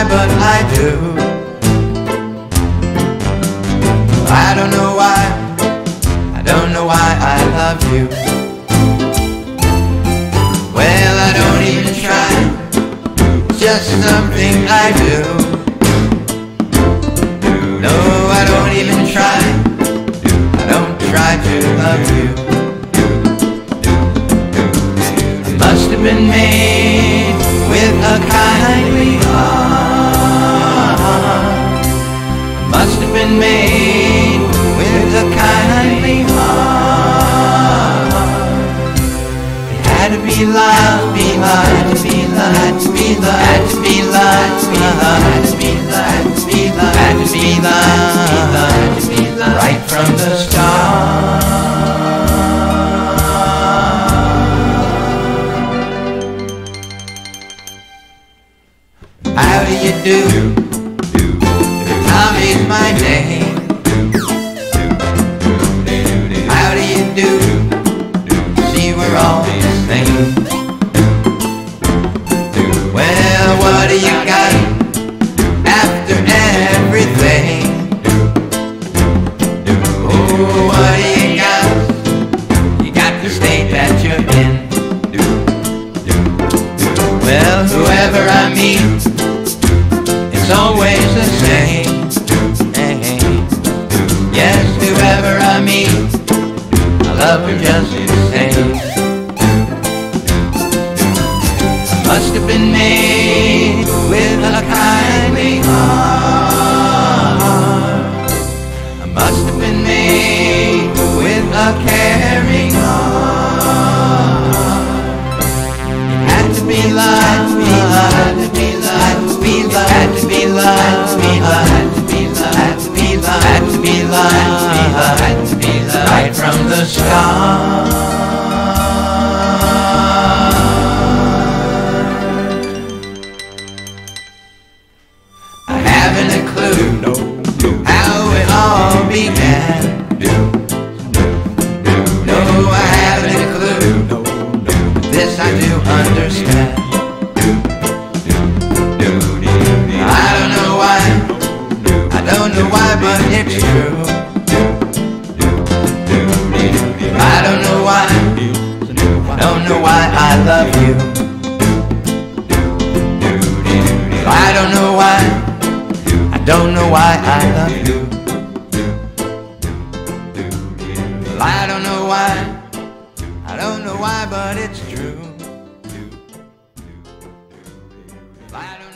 why, but I do. I don't know why, I don't know why I love you. Well, I don't even try, just something I do. No, I don't even try, I don't try to love you. It must have been made with a right from the start. How do you do? What do you got? You got the state that you're in. Well, whoever I meet, it's always the same. Yes, whoever I meet, I love her just the same. Must have been made a caring heart. It had to be love, be love, to be love, to be love, had to be love, had to be love, had to be love, had to be love, had to be love, right from the. I haven't a clue how it all began. No, I do understand. I don't know why. I don't know why, but it's true. I don't know why. I don't know why I love you. I don't know why. I don't know why I love you. I don't know why. I don't know why, but it's true. I don't